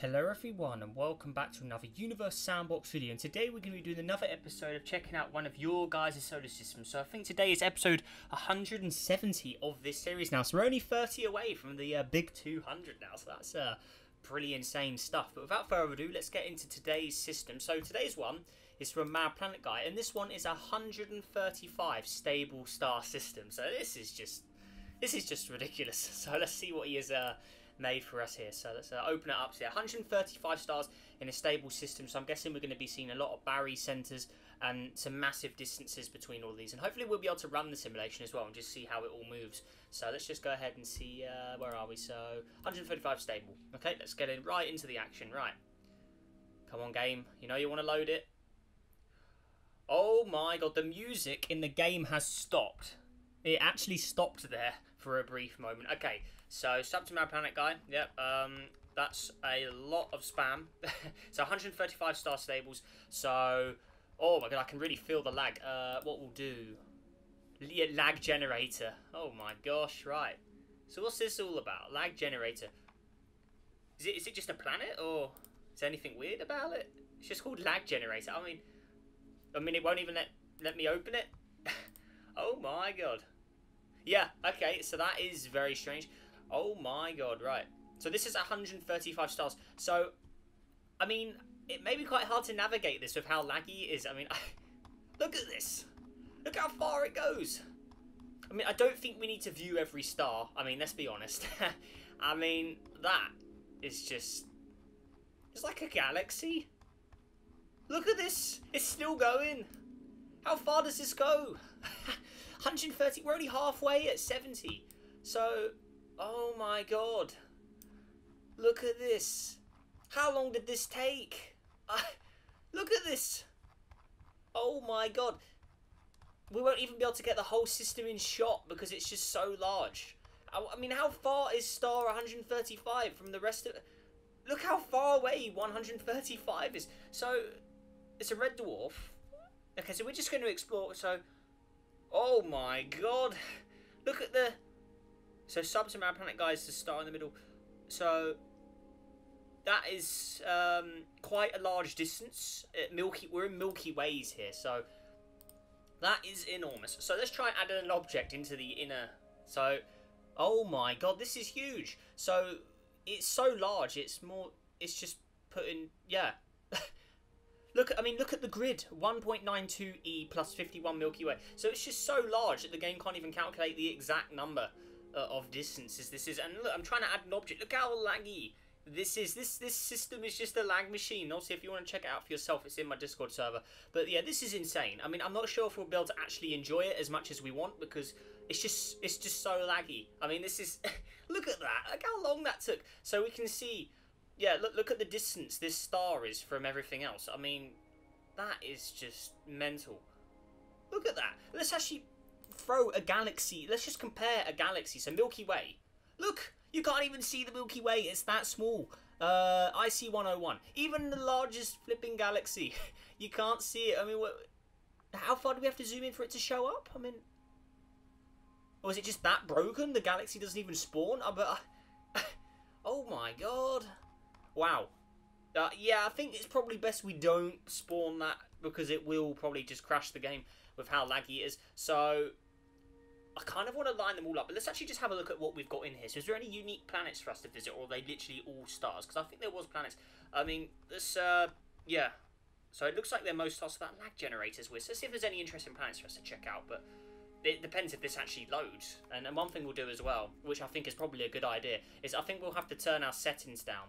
Hello everyone and welcome back to another Universe Sandbox video and today we're going to be doing another episode of checking out one of your guys' solar systems. So I think today is episode 170 of this series now, so we're only 30 away from the uh, big 200 now, so that's uh, pretty insane stuff. But without further ado, let's get into today's system. So today's one is from Mad Planet Guy and this one is a 135 stable star system. So this is just, this is just ridiculous. So let's see what he is... uh, made for us here. So let's uh, open it up. So yeah, 135 stars in a stable system. So I'm guessing we're going to be seeing a lot of barycentres and some massive distances between all these. And hopefully we'll be able to run the simulation as well and just see how it all moves. So let's just go ahead and see, uh, where are we? So 135 stable. Okay, let's get in right into the action. Right. Come on, game. You know you want to load it. Oh my god, the music in the game has stopped. It actually stopped there for a brief moment. Okay, so sub to Mad Planet Guy. Yep, um, that's a lot of spam. so 135 star stables. So, oh my god, I can really feel the lag. Uh, what we'll do? Lag generator. Oh my gosh, right. So what's this all about? Lag generator. Is it is it just a planet or is there anything weird about it? It's just called lag generator. I mean, I mean it won't even let let me open it. oh my god. Yeah, okay, so that is very strange. Oh my god, right. So this is 135 stars. So, I mean, it may be quite hard to navigate this with how laggy it is. I mean, look at this. Look how far it goes. I mean, I don't think we need to view every star. I mean, let's be honest. I mean, that is just... It's like a galaxy. Look at this. It's still going. How far does this go? 130. We're only halfway at 70. So, oh my god. Look at this. How long did this take? Uh, look at this. Oh my god. We won't even be able to get the whole system in shot because it's just so large. I, I mean, how far is star 135 from the rest of... Look how far away 135 is. So, it's a red dwarf. Okay, so we're just going to explore. So, Oh my god. Look at the... So Sub-Saharan Planet guys, the star in the middle. So that is um, quite a large distance. Uh, Milky, we're in Milky Ways here, so that is enormous. So let's try adding an object into the inner. So, oh my god, this is huge. So it's so large. It's more. It's just putting. Yeah. Look, I mean, look at the grid. 1.92 E plus 51 Milky Way. So it's just so large that the game can't even calculate the exact number uh, of distances this is. And look, I'm trying to add an object. Look how laggy this is. This this system is just a lag machine. Obviously, if you want to check it out for yourself, it's in my Discord server. But yeah, this is insane. I mean, I'm not sure if we'll be able to actually enjoy it as much as we want because it's just it's just so laggy. I mean, this is look at that. Look how long that took. So we can see yeah, look look at the distance this star is from everything else. I mean, that is just mental. Look at that. Let's actually throw a galaxy. Let's just compare a galaxy. So Milky Way. Look, you can't even see the Milky Way. It's that small. Uh, IC 101. Even the largest flipping galaxy, you can't see it. I mean, what, how far do we have to zoom in for it to show up? I mean, or is it just that broken? The galaxy doesn't even spawn. Uh, but, oh my god. Wow. Uh, yeah, I think it's probably best we don't spawn that because it will probably just crash the game with how laggy it is. So I kind of want to line them all up, but let's actually just have a look at what we've got in here. So is there any unique planets for us to visit, or are they literally all stars? Because I think there was planets. I mean, this, uh, yeah. So it looks like they're most stars. That lag generator's with. So let's see if there's any interesting planets for us to check out, but it depends if this actually loads. And, and one thing we'll do as well, which I think is probably a good idea, is I think we'll have to turn our settings down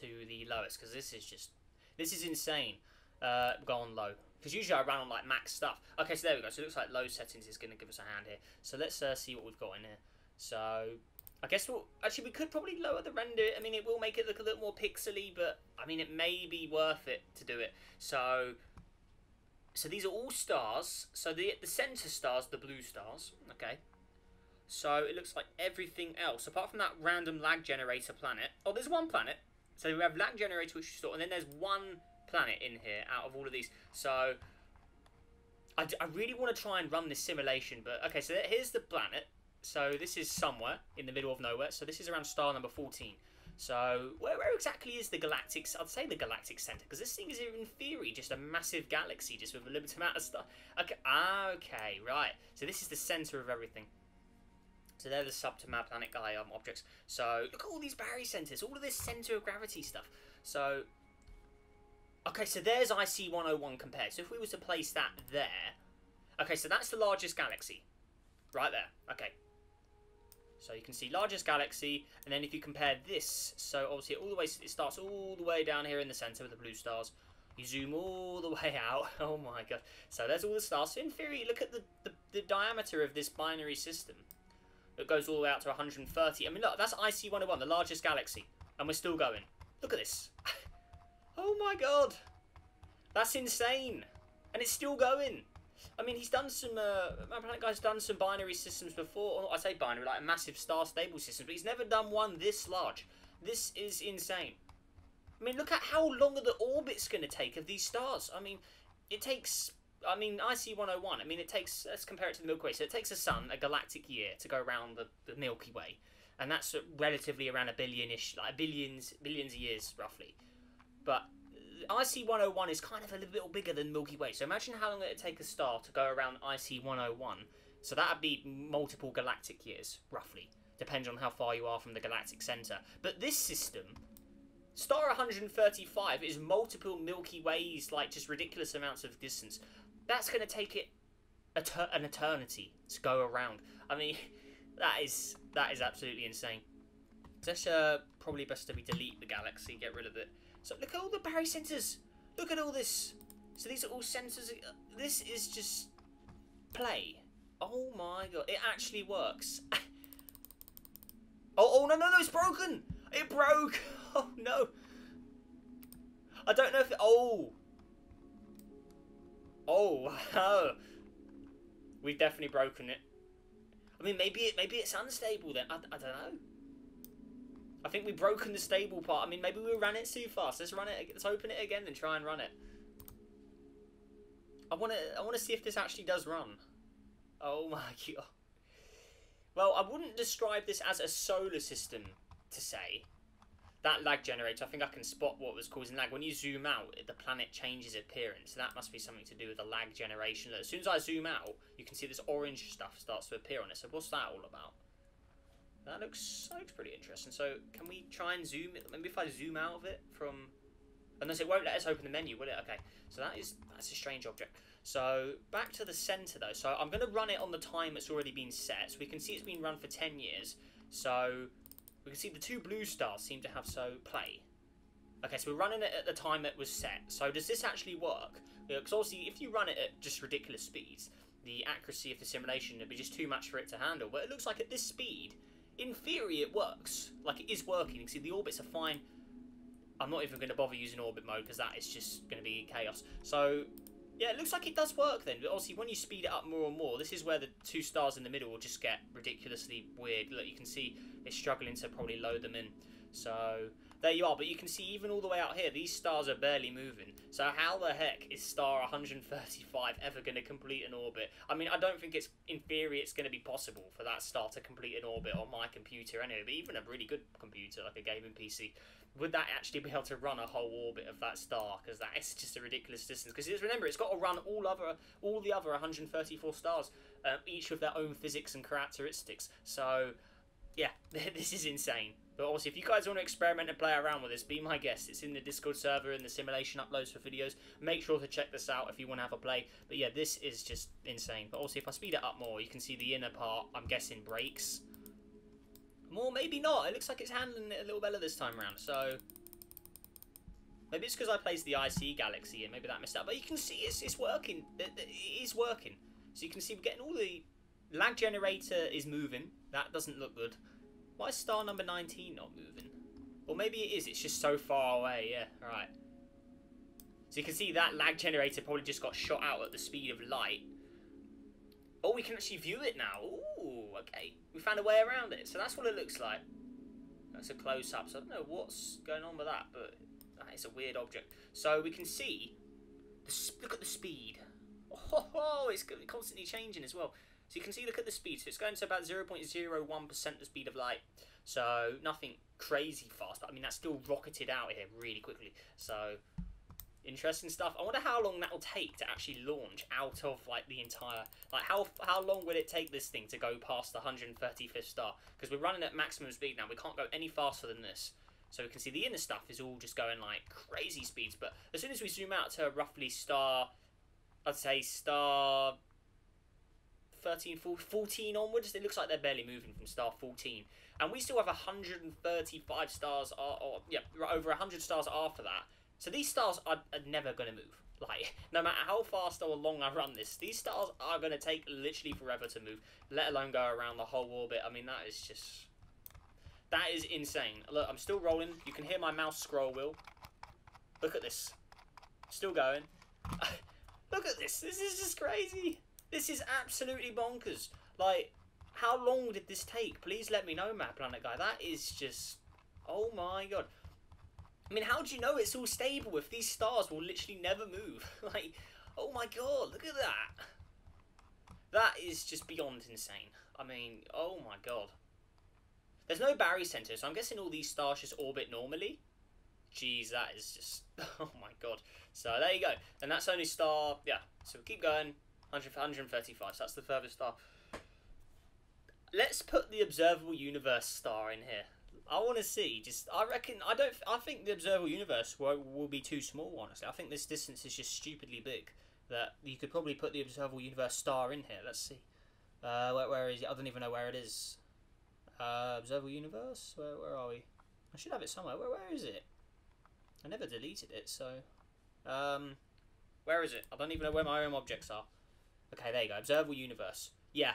to the lowest because this is just this is insane. Uh, go on low because usually I run on like max stuff. Okay, so there we go. So it looks like low settings is going to give us a hand here. So let's uh, see what we've got in here. So I guess we'll actually we could probably lower the render. I mean, it will make it look a little more pixely, but I mean, it may be worth it to do it. So. So these are all stars. So the the center stars, the blue stars. Okay. So it looks like everything else, apart from that random lag generator planet. Oh, there's one planet. So we have lag generator, which you store, and then there's one planet in here out of all of these. So I, I really want to try and run this simulation, but okay, so here's the planet. So this is somewhere in the middle of nowhere. So this is around star number 14. So where, where exactly is the galactic? I'd say the galactic center because this thing is in theory just a massive galaxy just with a limited amount of stuff. Okay, ah, okay, right. So this is the center of everything. So they're the sub-to-Mad Planet Guy um, objects. So look at all these barry barycenters, all of this center of gravity stuff. So okay, so there's IC 101 compared. So if we were to place that there, okay, so that's the largest galaxy, right there. Okay, so you can see largest galaxy, and then if you compare this, so obviously all the way, it starts all the way down here in the center with the blue stars. You zoom all the way out. Oh my god. So there's all the stars. So in theory, look at the, the, the diameter of this binary system. It goes all the way out to 130. I mean, look, that's IC101, the largest galaxy. And we're still going. Look at this. oh my god. That's insane. And it's still going. I mean, he's done some. Uh, Mad Planet Guy's done some binary systems before. I say binary, like a massive star stable system, but he's never done one this large. This is insane. I mean, look at how long are the orbits going to take of these stars. I mean, it takes. I mean, IC 101. I mean, it takes. Let's compare it to the Milky Way. So it takes a sun, a galactic year, to go around the, the Milky Way, and that's relatively around a billion-ish, like billions, billions of years roughly. But IC 101 is kind of a little bit bigger than Milky Way. So imagine how long it would take a star to go around IC 101. So that would be multiple galactic years, roughly, depending on how far you are from the galactic center. But this system, star 135 is multiple Milky Ways, like just ridiculous amounts of distance. That's going to take it an eternity to go around. I mean, that is that is absolutely insane. That's uh, probably best to be delete the galaxy, get rid of it. So look at all the barycenters. Look at all this. So these are all sensors. This is just play. Oh my god, it actually works. oh, oh no, no, no, it's broken. It broke. Oh no. I don't know if it, oh. Oh, wow. We've definitely broken it. I mean, maybe it, maybe it's unstable then. I, I don't know. I think we've broken the stable part. I mean, maybe we ran it too fast. Let's run it. Let's open it again and try and run it. I want to. I want to see if this actually does run. Oh my god. Well, I wouldn't describe this as a solar system to say. That lag generator, I think I can spot what was causing lag. When you zoom out, the planet changes appearance. So That must be something to do with the lag generation. As soon as I zoom out, you can see this orange stuff starts to appear on it. So what's that all about? That looks that looks pretty interesting. So can we try and zoom it? Maybe if I zoom out of it from, unless it won't let us open the menu, will it? Okay. So that is that's a strange object. So back to the center though. So I'm going to run it on the time that's already been set. So we can see it's been run for 10 years. So we can see the two blue stars seem to have so play. Okay, so we're running it at the time it was set. So does this actually work? Because obviously if you run it at just ridiculous speeds, the accuracy of the simulation would be just too much for it to handle. But it looks like at this speed, in theory, it works. Like, it is working. You see, the orbits are fine. I'm not even going to bother using orbit mode because that is just going to be chaos. So, yeah, it looks like it does work then. But obviously, when you speed it up more and more, this is where the two stars in the middle will just get ridiculously weird. Look, you can see it's struggling to probably load them in. So, there you are. But you can see even all the way out here, these stars are barely moving. So how the heck is star 135 ever going to complete an orbit? I mean, I don't think it's, in theory, it's going to be possible for that star to complete an orbit on my computer anyway. But even a really good computer, like a gaming PC, would that actually be able to run a whole orbit of that star? Because that is just a ridiculous distance. Because remember, it's got to run all other, all the other 134 stars, uh, each with their own physics and characteristics. So, yeah, this is insane. But obviously, if you guys want to experiment and play around with this, be my guest. It's in the Discord server and the simulation uploads for videos. Make sure to check this out if you want to have a play. But yeah, this is just insane. But also, if I speed it up more, you can see the inner part, I'm guessing, breaks. More, maybe not. It looks like it's handling it a little better this time around. So, maybe it's because I placed the IC Galaxy and maybe that messed up. But you can see it's, it's working. It, it is working. So you can see we're getting all the... Lag generator is moving. That doesn't look good. Why is star number 19 not moving? Or maybe it is, it's just so far away, yeah, right. So you can see that lag generator probably just got shot out at the speed of light. Oh, we can actually view it now. Ooh, okay. We found a way around it. So that's what it looks like. That's a close-up. So I don't know what's going on with that, but that is a weird object. So we can see, the, look at the speed. Oh, it's constantly changing as well. So you can see, look at the speed. So it's going to about 0.01% the speed of light. So nothing crazy fast, but I mean that's still rocketed out here really quickly. So interesting stuff. I wonder how long that will take to actually launch out of like the entire like how how long will it take this thing to go past the 135th star? Because we're running at maximum speed now. We can't go any faster than this. So we can see the inner stuff is all just going like crazy speeds. But as soon as we zoom out to roughly star, I'd say star 13, 14 onwards, it looks like they're barely moving from star 14. And we still have 135 stars, or, or yeah, over 100 stars after that. So these stars are, are never going to move. Like, no matter how fast or long I run this, these stars are going to take literally forever to move, let alone go around the whole orbit. I mean, that is just... That is insane. Look, I'm still rolling. You can hear my mouse scroll wheel. Look at this. Still going. Look at this. This is just crazy. This is absolutely bonkers. Like, how long did this take? Please let me know, Mad Planet Guy. That is just... Oh my god. I mean, how do you know it's all stable if these stars will literally never move? like, oh my god, look at that. That is just beyond insane. I mean, oh my god. There's no barycenter, so I'm guessing all these stars just orbit normally. Jeez, that is just... Oh my god. So there you go. And that's only star... Yeah, so keep going. 100, 135, so that's the furthest star. Let's put the observable universe star in here. I want to see. Just I reckon I don't. I think the observable universe will, will be too small. Honestly, I think this distance is just stupidly big. That you could probably put the observable universe star in here. Let's see. Uh, where, where is it? I don't even know where it is. Uh, observable universe. Where where are we? I should have it somewhere. Where where is it? I never deleted it. So, um, where is it? I don't even know where my own objects are. Okay, there you go. Observable universe. Yeah.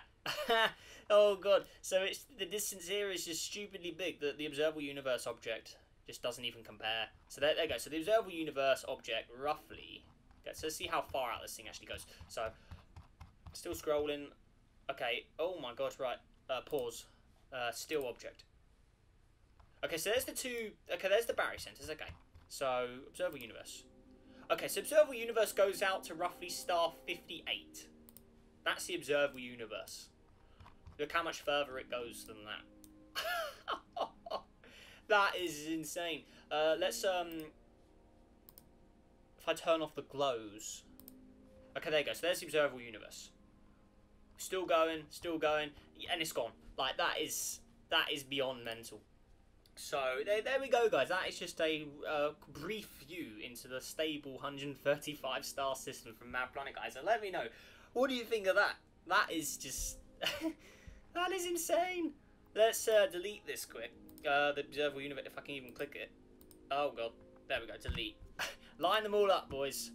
oh god. So it's the distance here is just stupidly big that the observable universe object just doesn't even compare. So there, there you go. So the observable universe object roughly. Okay, so let's see how far out this thing actually goes. So still scrolling. Okay. Oh my god. Right. Uh, pause. Uh, still object. Okay, so there's the two. Okay, there's the barycenters. Okay, so observable universe. Okay, so observable universe goes out to roughly star 58. That's the observable universe. Look how much further it goes than that. that is insane. Uh, let's, um... If I turn off the glows... Okay, there you go. So there's the observable universe. Still going, still going, and it's gone. Like, that is... That is beyond mental. So, there, there we go, guys. That is just a uh, brief view into the stable 135 star system from Mad Planet, guys. So let me know what do you think of that? That is just... that is insane. Let's uh, delete this quick. Uh, the observable universe, if I can even click it. Oh, God. There we go, delete. Line them all up, boys.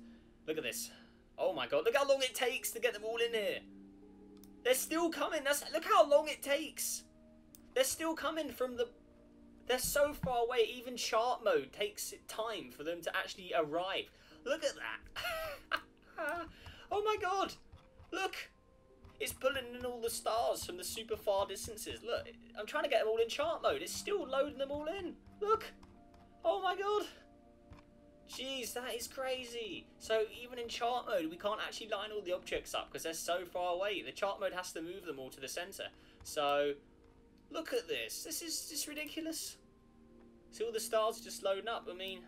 Look at this. Oh, my God. Look how long it takes to get them all in here. They're still coming. That's Look how long it takes. They're still coming from the... They're so far away. Even chart mode takes time for them to actually arrive. Look at that. oh, my God. Look! It's pulling in all the stars from the super far distances. Look, I'm trying to get them all in chart mode. It's still loading them all in. Look! Oh my god! Jeez, that is crazy. So even in chart mode, we can't actually line all the objects up because they're so far away. The chart mode has to move them all to the center. So look at this. This is just ridiculous. See all the stars just loading up. I mean,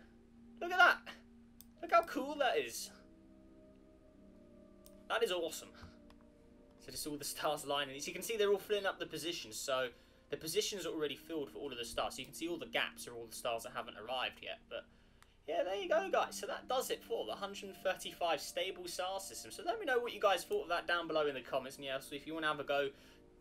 look at that. Look how cool that is. That is awesome. So just all the stars lining. As you can see, they're all filling up the positions. So the positions are already filled for all of the stars. So you can see all the gaps are all the stars that haven't arrived yet. But yeah, there you go, guys. So that does it for the 135 stable star system. So let me know what you guys thought of that down below in the comments. And yeah, so if you want to have a go,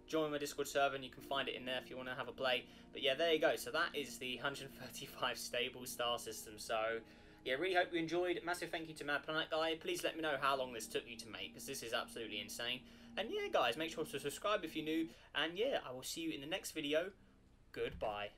join my Discord server and you can find it in there if you want to have a play. But yeah, there you go. So that is the 135 stable star system. So yeah, really hope you enjoyed. Massive thank you to Mad Planet Guy. Please let me know how long this took you to make, because this is absolutely insane. And yeah, guys, make sure to subscribe if you're new. And yeah, I will see you in the next video. Goodbye.